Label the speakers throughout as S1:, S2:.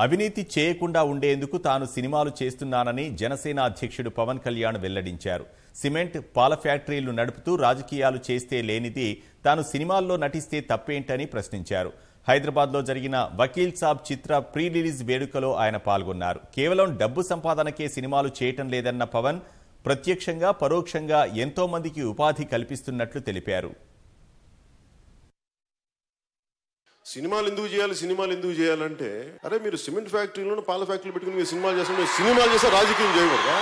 S1: అవినీతి చేయకుండా ఉండేందుకు తాను సినిమాలు చేస్తున్నానని జనసేన అధ్యక్షుడు పవన్ కళ్యాణ్ వెల్లడించారు. సిమెంట్ పాల ఫ్యాక్టరీలు నడుపుతూ రాజకీయాలు చేస్తే లేనిది తాను సినిమాల్లో నటిస్తే తప్పేంటని ప్రశ్నించారు. హైదరాబాద్లో జరిగిన వకీల్ సాబ్ చిత్ర ప్రీ రిలీజ్ వేడుకలో ఆయన పాల్గొన్నారు. కేవలం డబ్బు సంపాదనకే సినిమాలు చేయటం లేదన్న పవన్ ప్రత్యక్షంగా పరోక్షంగా ఎంతోమందికి ఉపాధి కల్పిస్తున్నట్లు తెలిపారు.
S2: సినిమాలు ఎందుకు చేయాలి సినిమాలు ఎందుకు చేయాలంటే అరే మీరు సిమెంట్ ఫ్యాక్టరీలోనూ పాల ఫ్యాక్టరీలు పెట్టుకుని మీరు సినిమాలు చేస్తారు మీరు సినిమాలు చేస్తే రాజకీయం చేయకూడదా?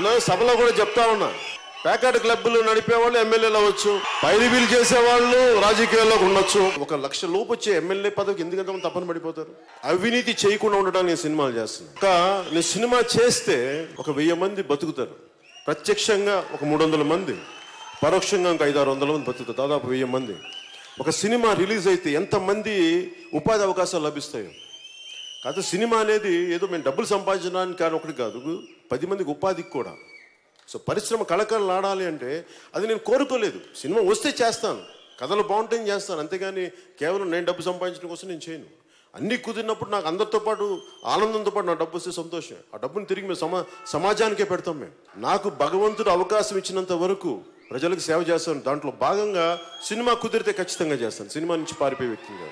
S2: నేను సభలో కూడా చెప్తా ఉన్నా. ప్యాకెట్ క్లబ్లు నడిపే వాళ్ళు ఎమ్మెల్యేలు అవ్వచ్చు పైరివీలు చేసేవాళ్ళు రాజకీయాల్లోకి ఉండొచ్చు. ఒక లక్ష లోపు వచ్చే ఎమ్మెల్యే పదవికి ఎందుకంత తప్పని పడిపోతారు? అవినీతి చేయకుండా ఉండడానికి నేను సినిమాలు చేస్తున్నాను ఇంకా నేను సినిమా చేస్తే ఒక వెయ్యి మంది బతుకుతారు. ప్రత్యక్షంగా ఒక మూడు వందల మంది. పరోక్షంగా ఇంకా ఐదారు వందల మంది బతుకుతారు. దాదాపు వెయ్యి మంది. ఒక సినిమా రిలీజ్ అయితే ఎంతమంది ఉపాధి అవకాశాలు లభిస్తాయో. కాదు సినిమా అనేది ఏదో మేము డబ్బులు సంపాదించడానికి కానీ ఒకటి కాదు. పది మందికి ఉపాధికి కూడా. సో పరిశ్రమ కళకళలు ఆడాలి అంటే అది నేను కోరుకోలేదు. సినిమా వస్తే చేస్తాను. కథలు బాగుంటాయని చేస్తాను. అంతేగాని కేవలం నేను డబ్బు సంపాదించడం కోసం నేను చేయను. అన్నీ కుదిరినప్పుడు నాకు అందరితో పాటు ఆనందంతో పాటు నా డబ్బు వస్తే సంతోషం ఆ డబ్బుని తిరిగి మేము సమా సమాజానికే పెడతాం మేము. నాకు భగవంతుడు అవకాశం ఇచ్చినంత వరకు ప్రజలకు సేవ చేస్తాను దాంట్లో భాగంగా సినిమా కుదిరితే ఖచ్చితంగా చేస్తాను. సినిమా నుంచి పారిపోయే వ్యక్తిగా